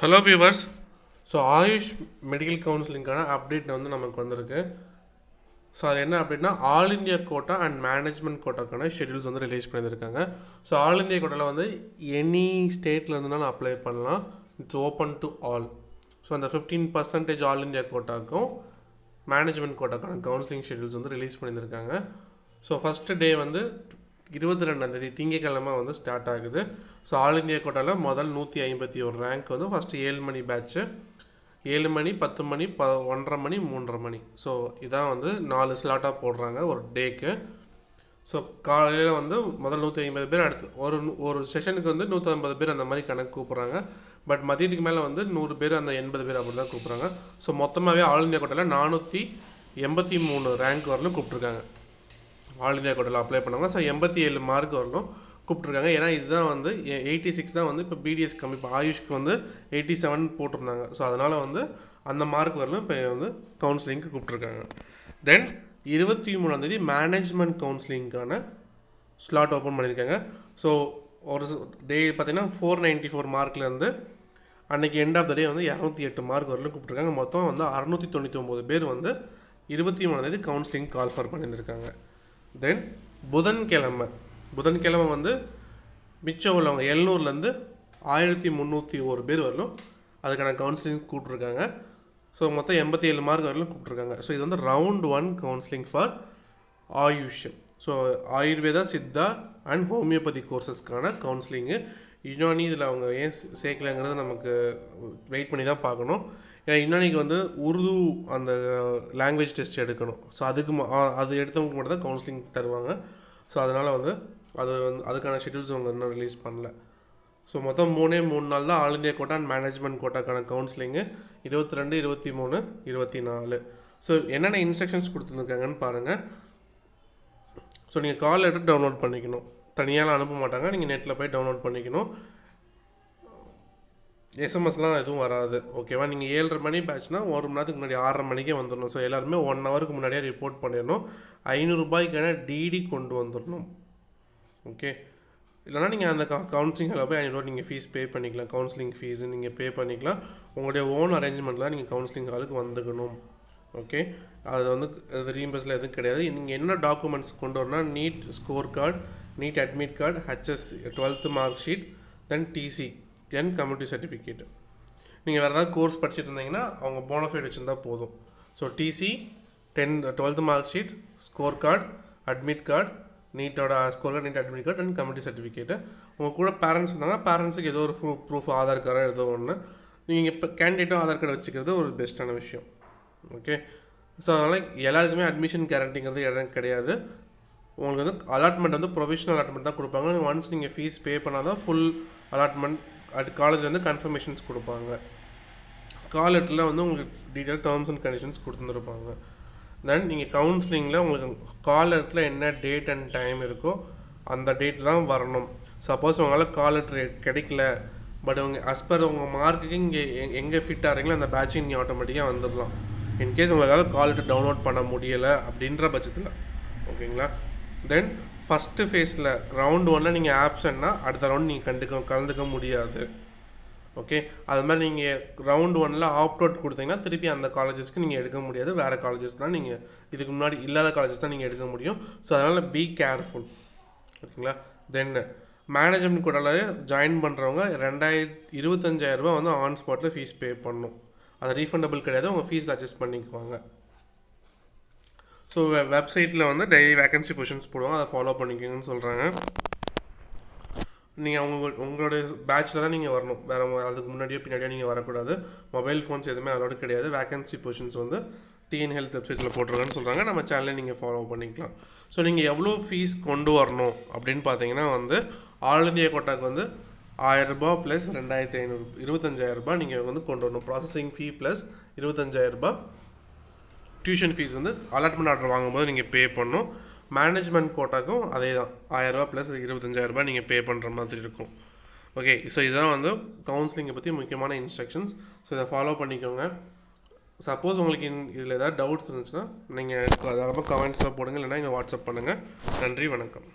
Hello viewers so Ayush medical கவுன்சிலிங்கான update வந்து நமக்கு வந்திருக்கு. ஸோ அது என்ன அப்படின்னா all India quota and management கோட்டாக்கான schedules வந்து ரிலீஸ் பண்ணியிருக்காங்க. ஸோ ஆல் இந்தியா கோட்டாவில் வந்து எனி ஸ்டேட்லேருந்துனாலும் அப்ளை பண்ணலாம். It's open to all so அந்த ஃபிஃப்டீன் பர்சன்டேஜ் ஆல் இந்தியா கோட்டாக்கும் மேனேஜ்மெண்ட் கோட்டாக்கான கவுன்சிலிங் ஷெடியூல்ஸ் வந்து ரிலீஸ் பண்ணியிருக்காங்க. ஸோ ஃபஸ்ட்டு டே வந்து இருபத்தி ரெண்டாந்தேதி திங்கக்கிழமை வந்து ஸ்டார்ட் ஆகுது. ஸோ ஆல் இந்தியா கோட்டாவில் முதல் நூற்றி ஐம்பத்தி ஒரு ரேங்க் வந்து ஃபஸ்ட்டு ஏழு மணி பேட்ச்சு ஏழு மணி பத்து மணி ப ஒன்றரை மணி மூன்றரை மணி. ஸோ இதான் வந்து நாலு ஸ்லாட்டாக போடுறாங்க ஒரு டேக்கு ஸோ காலையில் வந்து முதல் நூற்றி ஐம்பது பேர் அடுத்து ஒரு ஒரு செஷனுக்கு வந்து நூற்றி ஐம்பது பேர் அந்த மாதிரி கணக்கு கூப்பிட்றாங்க. பட் மதியத்துக்கு மேலே வந்து நூறு பேர் அந்த எண்பது பேர் அப்படி தான் கூப்பிட்றாங்க. ஸோ மொத்தமாகவே ஆல் இந்தியா கோட்டாவில் நானூற்றி எண்பத்தி மூணு ரேங்க் வரலும் கூப்பிட்ருக்காங்க ஆல் இந்தியா கோட்டாவில் அப்ளை பண்ணுவாங்க. ஸோ எண்பத்தி ஏழு மார்க் வரலும் கூப்பிட்ருக்காங்க ஏன்னா இதுதான் வந்து எயிட்டி சிக்ஸ் தான் வந்து இப்போ பிடிஎஸ் கம்மி. இப்போ ஆயுஷ்க்கு வந்து எயிட்டி செவன் போட்டிருந்தாங்க. ஸோ அதனால் வந்து அந்த மார்க் வரலும் இப்போ வந்து கவுன்சிலிங்க்கு கூப்பிட்ருக்காங்க தென் இருபத்தி மூணாந்தேதி மேனேஜ்மெண்ட் கவுன்சிலிங்க்கான ஸ்லாட் ஓப்பன் பண்ணியிருக்காங்க. ஸோ ஒரு டே பார்த்தீங்கன்னா ஃபோர் நைன்ட்டி ஃபோர் மார்க்லேருந்து அன்றைக்கி எண்ட் ஆஃப் த டே வந்து இரநூத்தி எட்டு மார்க் வரலும் கூப்பிட்ருக்காங்க மொத்தம் வந்து அறநூற்றி தொண்ணூற்றி ஒம்பது பேர் வந்து இருபத்தி மூணாந்தேதி கவுன்சிலிங் கால் ஃபார் பண்ணியிருந்திருக்காங்க. தென் புதன்கிழமை. புதன்கிழமை வந்து மிச்சம் உள்ளவங்க எழுநூறுலேருந்து ஆயிரத்தி முந்நூற்றி ஒரு பேர் வரலும் அதுக்கான கவுன்சிலிங் கூப்பிட்ருக்காங்க ஸோ மொத்தம் எண்பத்தி ஏழு மார்க் வரலும் கூப்பிட்ருக்காங்க ஸோ இது வந்து round one counselling for Ayush. So Ayurveda Siddha and homeopathy கோர்சஸ்க்கான counselling Unani இதில் அவங்க ஏன் சே- நமக்கு வெயிட் பண்ணி தான் பார்க்கணும். ஏன்னா யுனானிக்கு வந்து உருது அந்த லாங்குவேஜ் டெஸ்ட் எடுக்கணும். ஸோ அதுக்கு ஆ, அது எடுத்தவங்களுக்கு மட்டும் தான் கவுன்சிலிங் தருவாங்க. ஸோ அதனால் வந்து அது வந்து அதுக்கான ஷெட்யூல்ஸ் அவங்க இன்னும் ரிலீஸ் பண்ணல. ஸோ மொத்தம் மூணே மூணு நாள் தான் all India quota and management கோட்டாக்கான counselling இருபத்தி ரெண்டு இருபத்தி மூணு இருபத்தி நாலு ஸோ என்னென்ன இன்ஸ்ட்ரக்ஷன்ஸ் கொடுத்துருக்காங்கன்னு பாருங்கள் ஸோ நீங்கள் கால் லெட்டர் டவுன்லோட் பண்ணிக்கணும். தனியாலாம் அனுப்ப மாட்டாங்க. நீங்கள் நெட்டில் போய் டவுன்லோட் பண்ணிக்கணும். எஸ்எம்எஸ்லாம் எதுவும் வராது. ஓகேவா நீங்கள் ஏழரை மணி பேட்ச்னா ஒரு மணி நேரத்துக்கு முன்னாடி ஆறரை மணிக்கே வந்துடணும் ஸோ எல்லாருமே ஒன் ஹவருக்கு முன்னாடியே ரிப்போர்ட் பண்ணிடணும். ஐநூறுரூபாய்க்கான டிடி கொண்டு வந்துடணும் ஓகே இல்லைனா நீங்கள் அந்த கவுன்சிலிங் போய் ஐநூறுரூவா நீங்கள் ஃபீஸ் பே பண்ணிக்கலாம். கவுன்சிலிங் ஃபீஸ் நீங்கள் பே பண்ணிக்கலாம். உங்களுடைய ஓன் அரேஞ்ச்மெண்ட்டில் நீங்கள் கவுன்சிலிங் ஹாலுக்கு வந்துக்கணும். ஓகே அது வந்து அது ரீம்பர்ஸில் எதுவும் கிடையாது. நீங்கள் என்ன டாக்குமெண்ட்ஸ் கொண்டு வரணும் NEET score card NEET admit card HS twelfth mark sheet then TC என் கம்யூனிட்டி சர்டிஃபிகேட் நீங்கள் வேறு ஏதாவது கோர்ஸ் படிச்சுட்டு இருந்தீங்கன்னா அவங்க போனஃபைட் வச்சுருந்தா போதும். So TC ten twelfth mark sheet score card admit card நீட்டோட score card NEET admit card and community certificate உங்கள் கூட பேரண்ட்ஸ் இருந்தாங்க பேரண்ட்ஸுக்கு ஏதோ ஒரு ப்ரூஃப் ப்ரூஃப் ஆதார் கார்டோ ஏதோ ஒன்று நீங்கள் இப்போ கேண்டிடேட்டும் ஆதார் கார்டு வச்சுக்கிறது ஒரு பெஸ்ட்டான விஷயம். ஓகே ஸோ அதனால் எல்லாருக்குமே அட்மிஷன் கேரண்டிங்கிறது இடம் கிடையாது. உங்களுக்கு வந்து அலாட்மெண்ட் வந்து ப்ரொவிஷனல் அலாட்மெண்ட் தான் கொடுப்பாங்க. ஒன்ஸ் நீங்கள் ஃபீஸ் பே பண்ணால் தான் ஃபுல் அலாட்மெண்ட் அது காலேஜ்லேருந்து கன்ஃபர்மேஷன்ஸ் கொடுப்பாங்க. கால் லெட்டரில் வந்து உங்களுக்கு டீட்டெயில் டேர்ம்ஸ் அண்ட் கண்டிஷன்ஸ் கொடுத்துருப்பாங்க. தென் நீங்கள் கவுன்சிலிங்கில் உங்களுக்கு கால் லெட்டரில் என்ன டேட் அண்ட் டைம் இருக்கோ அந்த டேட் தான் வரணும். சப்போஸ் உங்களால் கால் லெட்டர் கிடைக்கல பட் உங்கள் அஸ் பர் உங்கள் மார்க்குக்கு இங்கே எங்கே ஃபிட் ஆகிறீங்களோ அந்த பேட்சிங் நீங்கள் ஆட்டோமேட்டிக்காக வந்துடலாம் இன்கேஸ் உங்களுக்காக கால் லெட்டர் டவுன்லோட் பண்ண முடியலை அப்படின்ற பட்சத்தில் ஓகேங்களா தென் ஃபஸ்ட்டு ஃபேஸில் ரவுண்ட் ஒன்னில் நீங்கள் ஆப்ஷன்னா அடுத்த ரவுண்ட் நீங்கள் கண்டுக்க கலந்துக்க முடியாது. ஓகே அது மாதிரி நீங்கள் ரவுண்ட் ஒனில் ஆப்ட் அவுட் கொடுத்தீங்கன்னா திருப்பி அந்த காலேஜஸ்க்கு நீங்கள் எடுக்க முடியாது. வேறு காலேஜஸ் தான் நீங்கள் இதுக்கு முன்னாடி இல்லாத காலேஜஸ் தான் நீங்கள் எடுக்க முடியும். ஸோ அதனால் பி கேர்ஃபுல் ஓகேங்களா? தென் மேனேஜ்மெண்ட் கூட ஜாயின் பண்ணுறவங்க ரெண்டாயிரத்தி இருபத்தஞ்சாயிரரூபா வந்து ஆன் ஸ்பாட்டில் ஃபீஸ் பே பண்ணணும் அது ரீஃபண்டபிள் கிடையாது. உங்கள் ஃபீஸில் அட்ஜஸ்ட் பண்ணிக்குவாங்க. ஸோ வெப்சைட்டில் வந்து டெய்லி வேகன்சி பொசிஷன்ஸ் போடுவாங்க. அதை ஃபாலோ பண்ணிக்கோங்கன்னு சொல்கிறாங்க நீங்கள் அவங்க உங்களுடைய பேட்சில் தான் நீங்கள் வரணும். வேறு அதுக்கு முன்னாடியோ பின்னாடியோ நீங்கள் வரக்கூடாது. மொபைல் ஃபோன்ஸ் எதுவுமே அலோடு கிடையாது. வேகன்சி பொசிஷன்ஸ் வந்து டிஎன் ஹெல்த் வெப்சைட்டில் போட்டிருக்கேன்னு சொல்கிறாங்க நம்ம சேனலை நீங்கள் ஃபாலோ பண்ணிக்கலாம். ஸோ நீங்கள் எவ்வளோ ஃபீஸ் கொண்டு வரணும் அப்படின்னு பார்த்தீங்கன்னா வந்து ஆல் இந்தியா கோட்டாக்கு வந்து ஆயிரரூபா ப்ளஸ் ரெண்டாயிரத்தி ஐநூறு இருபத்தஞ்சாயிரரூபா நீங்கள் வந்து கொண்டு வரணும். ப்ராசஸிங் ஃபீ ப்ளஸ் இருபத்தஞ்சாயிரரூபா டியூஷன் ஃபீஸ் வந்து அலாட்மெண்ட் ஆர்டர் வாங்கும்போது நீங்கள் பே பண்ணணும் மேனேஜ்மெண்ட் கோட்டாக்கும் அதே தான் ஆயிரரூபா ப்ளஸ் இருபத்தஞ்சாயிரரூபா நீங்கள் பே பண்ணுற மாதிரி இருக்கும். ஓகே ஸோ இதுதான் வந்து கவுன்சிலிங்கை பற்றி முக்கியமான இன்ஸ்ட்ரக்ஷன்ஸ் ஸோ இதை ஃபாலோ பண்ணிக்கோங்க. சப்போஸ் உங்களுக்கு இதில் ஏதாவது டவுட்ஸ் இருந்துச்சுன்னா நீங்கள் தாராளமாக கமெண்ட்ஸில் போடுங்க. இல்லைன்னா எங்கள் வாட்ஸ்அப் பண்ணுங்கள் நன்றி வணக்கம்.